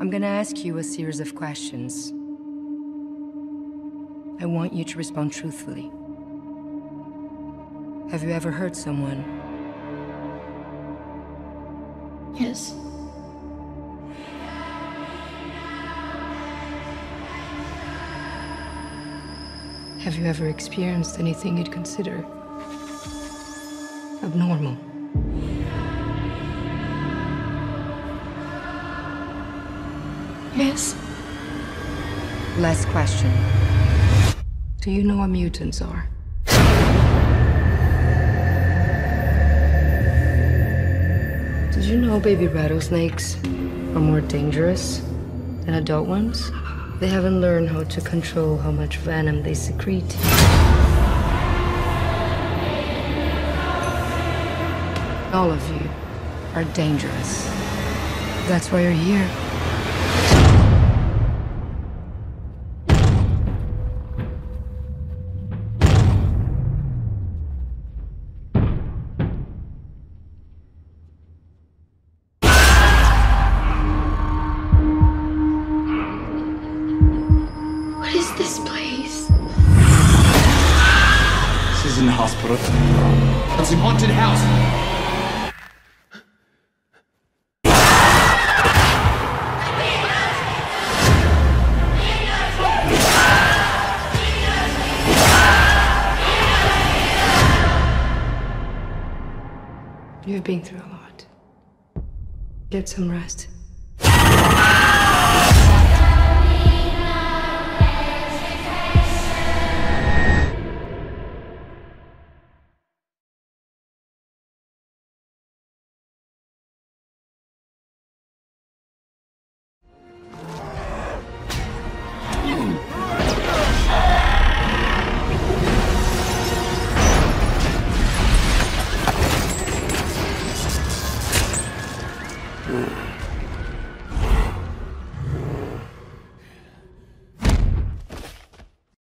I'm gonna ask you a series of questions. I want you to respond truthfully. Have you ever hurt someone? Yes. Have you ever experienced anything you'd consider abnormal? Yes. Last question. Do you know what mutants are? Did you know baby rattlesnakes are more dangerous than adult ones? They haven't learned how to control how much venom they secrete. All of you are dangerous. That's why you're here. What is this place? This isn't a hospital. It's a haunted house. You've been through a lot. Get some rest. Mm.